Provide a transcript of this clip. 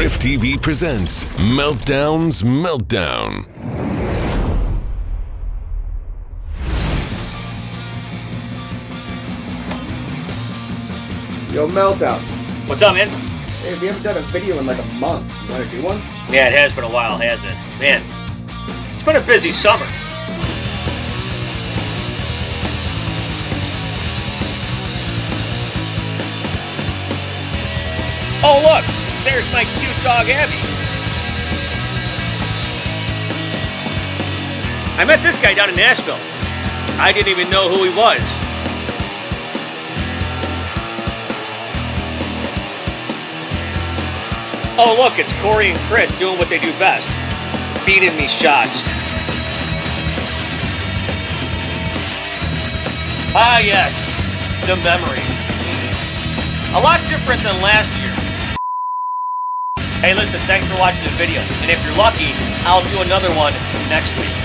Riff TV presents Meltdown's Meltdown. Yo, Meltdown. What's up, man? Hey, we haven't done a video in like a month. You want to do one? Yeah, it has been a while, hasn't it? Man, it's been a busy summer. Oh, look, there's my cute dog, Abby. I met this guy down in Nashville. I didn't even know who he was. Oh, look, it's Corey and Chris doing what they do best feeding me shots. Ah, yes, the memories. A lot different than last year. Hey, listen, thanks for watching the video. And if you're lucky, I'll do another one next week.